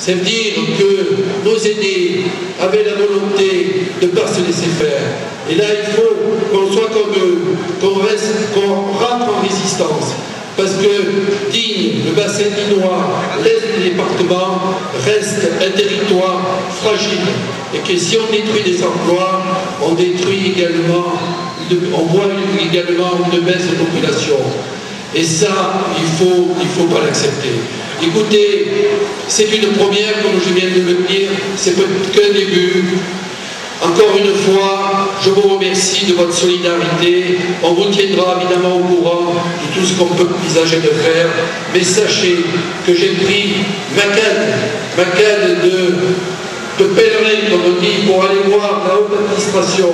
C'est dire que nos aînés avaient la volonté de ne pas se laisser faire. Et là, il faut qu'on soit comme eux, qu'on reste, qu'on rentre en résistance. Parce que Digne, le bassin dinois, l'est du département, reste un territoire fragile. Et que si on détruit des emplois, on détruit également, on voit également une baisse de population. Et ça, il ne faut, il faut pas l'accepter. Écoutez, c'est une première, comme je viens de le dire, c'est qu'un début. Encore une fois, je vous remercie de votre solidarité. On vous tiendra évidemment au courant de tout ce qu'on peut envisager de faire. Mais sachez que j'ai pris ma canne, ma canne de, de pèlerin, comme on dit, pour aller voir la haute administration.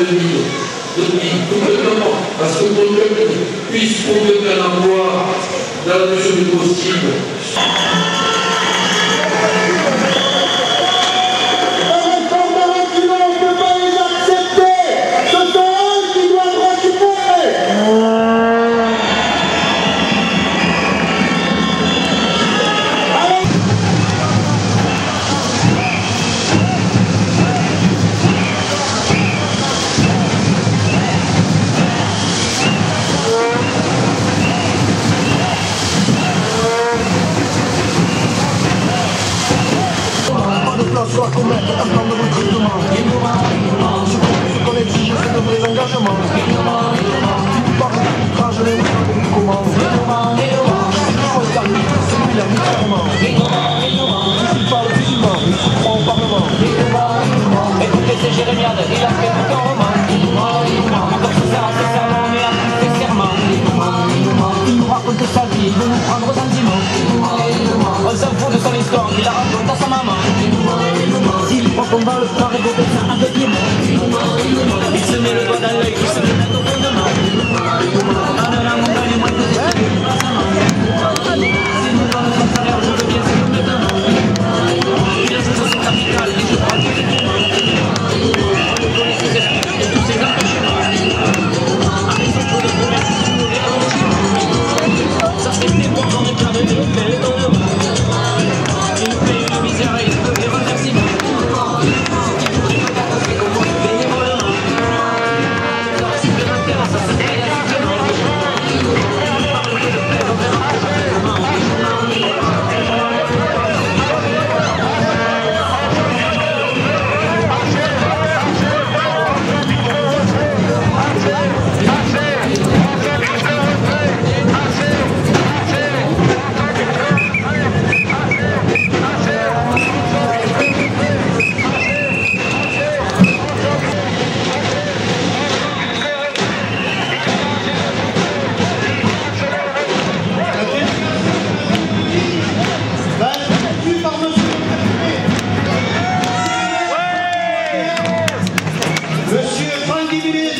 De de vie, tout le temps, à ce qu'on puisse trouver un emploi dans la mesure du possible. Soit commettre un plan de recrutement. Ce qu'on exige, de vrais engagements. Les moyens Choix d'arbitre, c'est lui l'arbitrairement. Difficile pas le il se prend au Parlement. À sa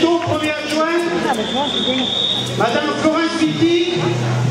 1er juin, Madame Florence Petit.